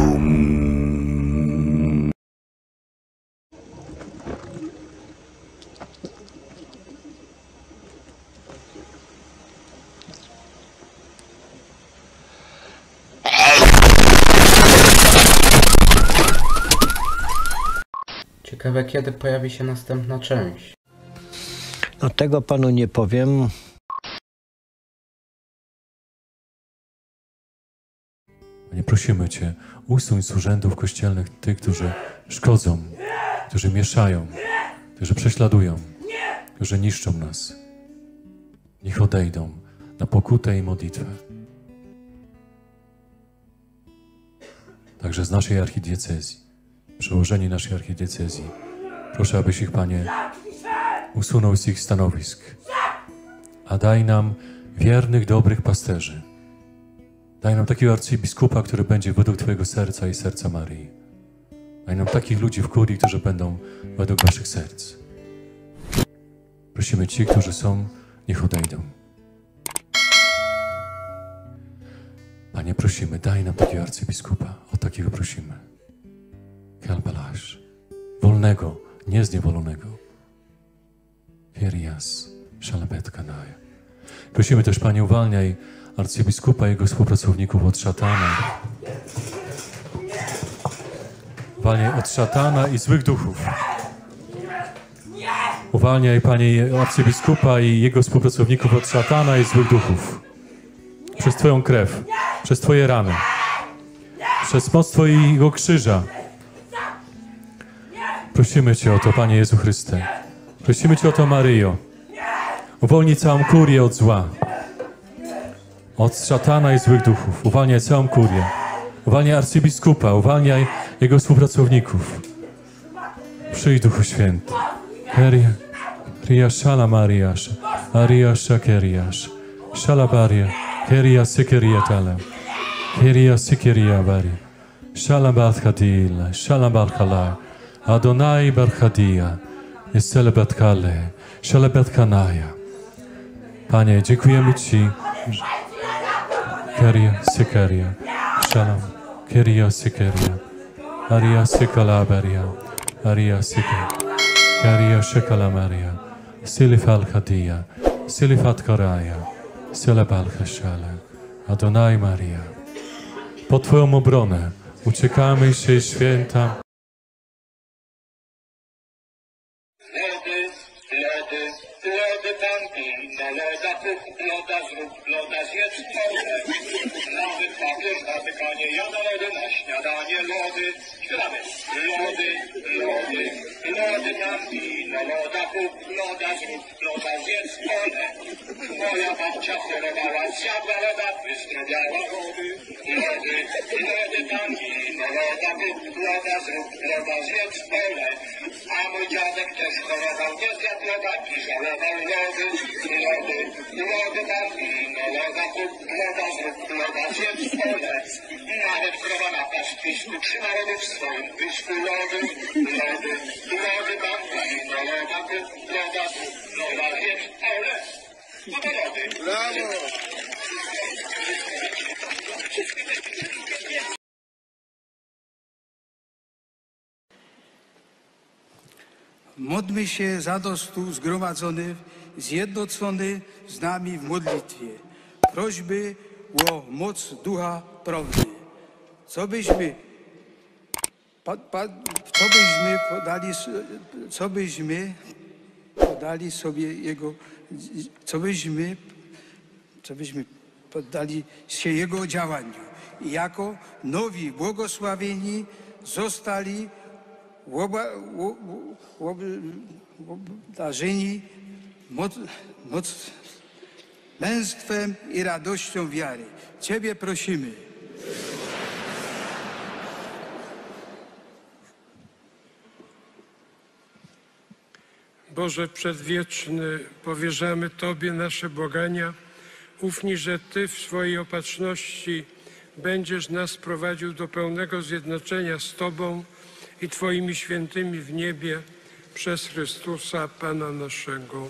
dum. Ciekawe kiedy pojawi się następna część. No tego panu nie powiem. Prosimy Cię, usuń z urzędów kościelnych tych, którzy szkodzą, którzy mieszają, którzy prześladują, którzy niszczą nas. Niech odejdą na pokutę i modlitwę. Także z naszej archidiecezji, przełożeni naszej archidiecezji, proszę, abyś ich, Panie, usunął z ich stanowisk, a daj nam wiernych, dobrych pasterzy, Daj nam takiego arcybiskupa, który będzie według Twojego serca i serca Maryi. Daj nam takich ludzi w kurii, którzy będą według Waszych serc. Prosimy ci, którzy są, niech odejdą. Panie, prosimy, daj nam takiego arcybiskupa. O takiego prosimy. Kalbalasz. Wolnego, niezniewolonego. Kirias, szalabet kanaja. Prosimy też, Panie, uwalniaj arcybiskupa i jego współpracowników od szatana. Uwalniaj od szatana i złych duchów. Uwalniaj, Panie, arcybiskupa i jego współpracowników od szatana i złych duchów. Przez Twoją krew, przez Twoje rany, przez moc Twojego krzyża. Prosimy Cię o to, Panie Jezu Chryste. Prosimy Cię o to, Maryjo. Uwolnij całą kurię od zła od szatana i złych duchów. Uwalniaj całą kurię. Uwalniaj arcybiskupa, uwalniaj jego współpracowników. Przyjdź Duchu Święty. Keria, Ria Shala Mariasz, Aria Shakeriasz, Shala Baria, Keria Sikeria Tala, Keria Sikeria Baria, Shala Barchadila, Shala Barchala, Adonai Barchadia, Jestele Batkale, Shala Batkanaja. Panie, dziękujemy Ci, Keria Sikeria, Shalom, Keria Sikeria, Aria Sikalabaria, Aria Sike, Keria Shikalamaria, Silifal Khadia, Silifat Koraya, Silabal Hashale, Adonai Maria. Pod Twoją obronę uciekamy się święta. Kup, loda zrób, loda zjedz pełne. Nawet papież Watykanie, jada lody na śniadanie, lody. Śpiewamy. Lody, lody, lody bambino, loda kup, loda zrób, loda zjedz pełne. Moja babcia chorowała, zjadła loda, wyzdrowiała lody. Lody, lody bambino, loda kup, loda zrób, loda zjedz pełne. A mój dziadek też chorował, nie zjadł loda i żałował lody, lody, lody bambino, loda kup, loda zrób, loda zjedz pole. Nawet krowa na pastwisku trzyma lody w swoim pysku, lody, lody, lody bambino, loda kup, loda zrób, loda zjedz pole. No to lody. Brawo! Módlmy się zadost tu zgromadzony, zjednoczony z nami w modlitwie. Prośby o moc Ducha Prawdy. Co byśmy, pa, pa, co byśmy podali, co byśmy podali sobie Jego, co byśmy, co byśmy poddali się Jego działaniu. I jako nowi błogosławieni zostali obdarzeni moc, moc, męstwem i radością wiary. Ciebie prosimy. Boże Przedwieczny, powierzamy Tobie nasze błagania. Ufni, że Ty w swojej opatrzności będziesz nas prowadził do pełnego zjednoczenia z Tobą i Twoimi świętymi w niebie przez Chrystusa Pana naszego.